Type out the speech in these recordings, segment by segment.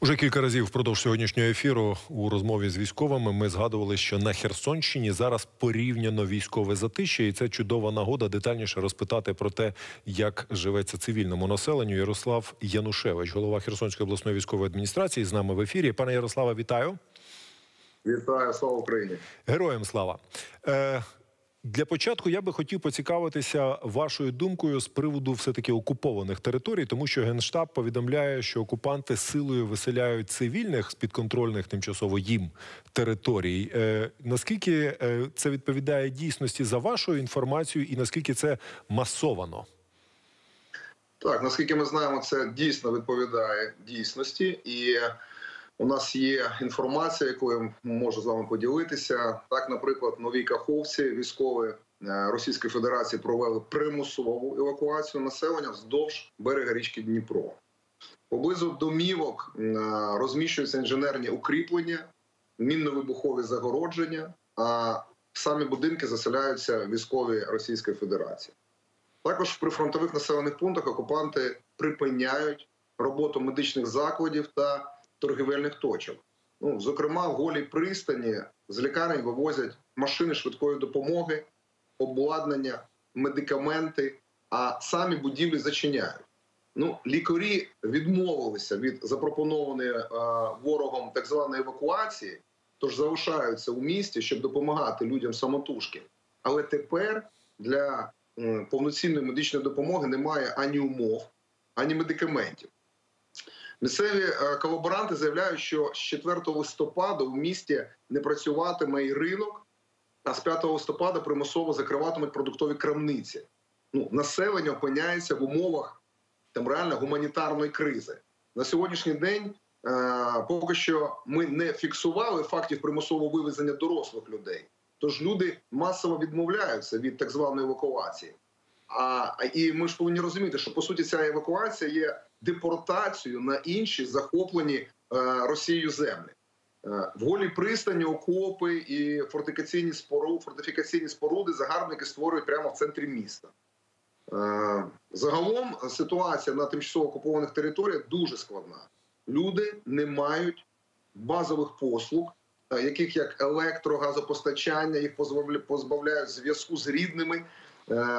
Уже кілька разів впродовж сьогоднішнього ефіру у розмові з військовими ми згадували, що на Херсонщині зараз порівняно військове затища, і це чудова нагода детальніше розпитати про те, як живеться цивільному населенню. Ярослав Янушевич, голова Херсонської обласної військової адміністрації, з нами в ефірі. Пане Ярославе, вітаю. Вітаю, слава Україні, героям слава. Е, для початку я би хотів поцікавитися вашою думкою з приводу все таки окупованих територій, тому що генштаб повідомляє, що окупанти силою виселяють цивільних з підконтрольних тимчасово їм територій. Е, Наскільки е, це відповідає дійсності за вашою інформацією, і наскільки це масовано? Так наскільки ми знаємо, це дійсно відповідає дійсності і. У нас є інформація, якою можу з вами поділитися. Так, наприклад, нові каховці військові е, Російської Федерації провели примусову евакуацію населення вздовж берега річки Дніпро. Поблизу домівок е, розміщуються інженерні укріплення, мінно-вибухові загородження. А самі будинки заселяються військові Російської Федерації. Також в прифронтових населених пунктах окупанти припиняють роботу медичних закладів та торгівельних точок. Ну, Зокрема, в голій пристані з лікарень вивозять машини швидкої допомоги, обладнання, медикаменти, а самі будівлі зачиняють. Ну, Лікарі відмовилися від запропонованої е, ворогом так званої евакуації, тож залишаються у місті, щоб допомагати людям самотужки. Але тепер для е, повноцінної медичної допомоги немає ані умов, ані медикаментів. Місцеві е, колаборанти заявляють, що з 4 листопада в місті не працюватиме і ринок, а з 5 листопада примусово закриватимуть продуктові крамниці. Ну, Населення опиняється в умовах там реально гуманітарної кризи. На сьогоднішній день е, поки що ми не фіксували фактів примусового вивезення дорослих людей. Тож люди масово відмовляються від так званої евакуації. А і ми ж повинні розуміти, що по суті ця евакуація є депортацією на інші захоплені е, Росією землі. Е, в голій пристані, окопи і фортифікаційні споруди, фортифікаційні споруди загарбники створюють прямо в центрі міста. Е, загалом ситуація на тимчасово окупованих територіях дуже складна. Люди не мають базових послуг, яких як електрогазопостачання, їх позбавляють зв'язку з рідними.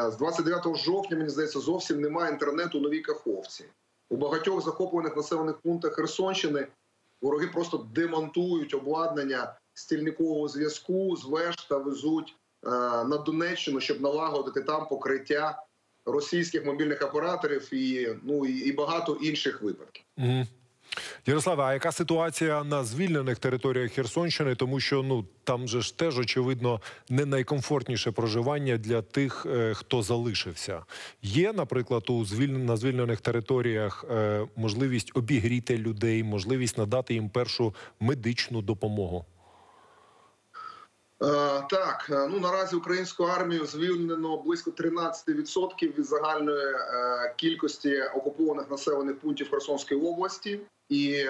З 29 жовтня мені здається зовсім немає інтернету у новій каховці. У багатьох захоплених населених пунктах Херсонщини вороги просто демонтують обладнання стільникового зв'язку з веж та везуть е, на Донеччину, щоб налагодити там покриття російських мобільних операторів і ну і багато інших випадків. Ярославе, а яка ситуація на звільнених територіях Херсонщини? Тому що ну там же ж теж очевидно не найкомфортніше проживання для тих, е, хто залишився. Є, наприклад, у звільнен... на звільнених територіях е, можливість обігріти людей, можливість надати їм першу медичну допомогу. Е, так, ну наразі українську армію звільнено близько 13% від загальної кількості окупованих населених пунктів Херсонської області, і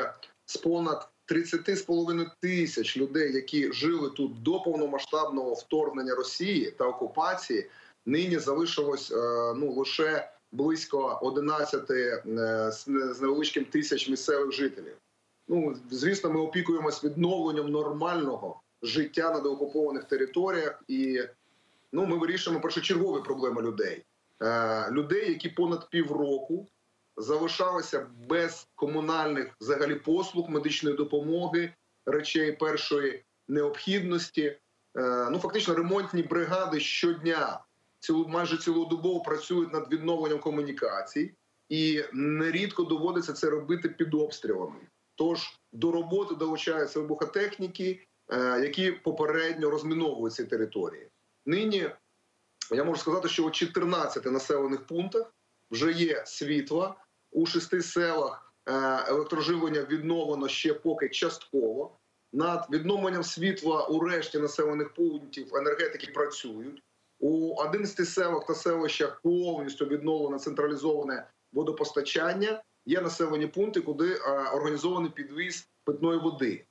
з понад 30,5 тисяч людей, які жили тут до повномасштабного вторгнення Росії та окупації, нині залишилось ну лише близько 11 з невеличким тисяч місцевих жителів. Ну звісно, ми опікуємось відновленням нормального життя на деокупованих територіях, і ну ми вирішуємо першочергові проблеми людей. Е, людей, які понад півроку залишалися без комунальних взагалі послуг, медичної допомоги, речей першої необхідності. Е, ну фактично, ремонтні бригади щодня цілу майже цілодобово працюють над відновленням комунікацій, і нерідко доводиться це робити під обстрілами. Тож до роботи долучаються вибухотехніки, Е, які попередньо розміновують ці території. Нині я можу сказати, що у 14 населених пунктах вже є світло у шести селах. Е, електроживлення відновлено ще поки частково. Над відновленням світла у решті населених пунктів енергетики працюють у 11 селах та селищах повністю відновлено централізоване водопостачання. Є населені пункти, куди е, організований підвіз питної води.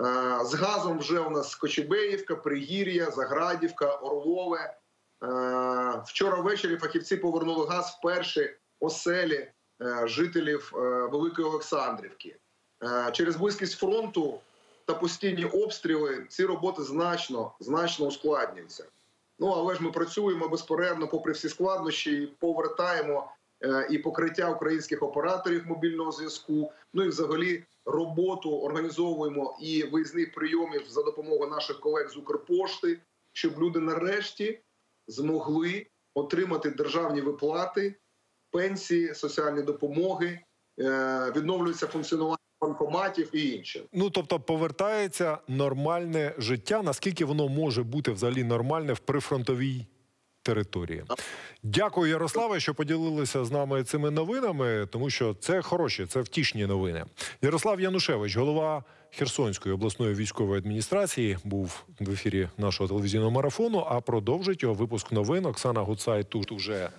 Е, з газом вже у нас Кочебеївка, Пригір'я, Заградівка, Орлове. Вчора ввечері фахівці повернули газ в перші оселі жителів Великої Олександрівки. Е, Через близькість фронту та постійні обстріли ці роботи значно значно ускладнюються. Ну але ж ми працюємо безперервно, попри всі складнощі, і повертаємо е, і покриття українських операторів мобільного зв'язку. Ну і взагалі роботу організовуємо і виїзних прийомів за допомогою наших колег з Укрпошти, щоб люди нарешті змогли отримати державні виплати, пенсії, соціальні допомоги, е, відновлюється функціонування банкоматів і інше. Ну тобто повертається нормальне життя. Наскільки воно може бути взагалі нормальне в прифронтовій території? Дякую, Ярославе, що поділилися з нами цими новинами, тому що це хороші, це втішні новини. Ярослав Янушевич, голова Херсонської обласної військової адміністрації, був в ефірі нашого телевізійного марафону. А продовжить його випуск новин Оксана Гуцай тут уже